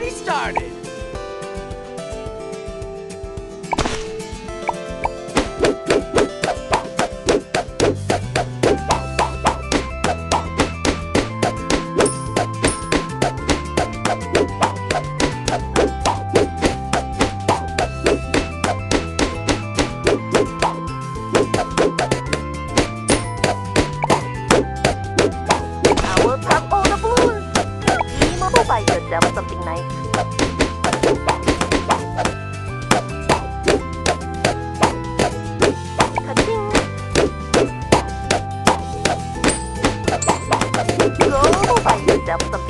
party started. Yourself something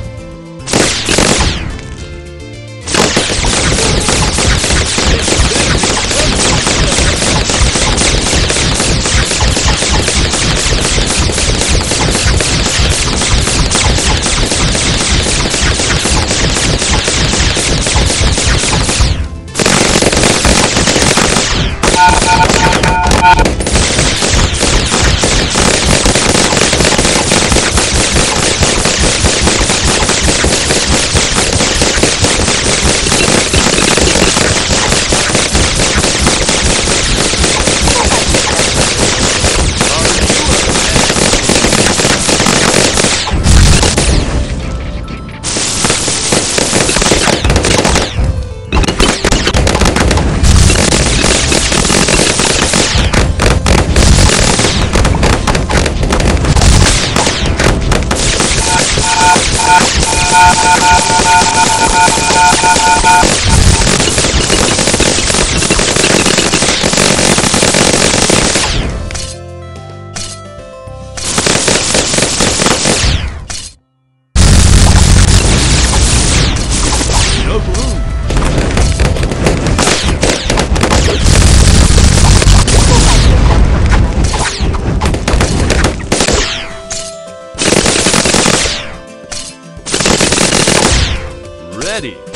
Ready.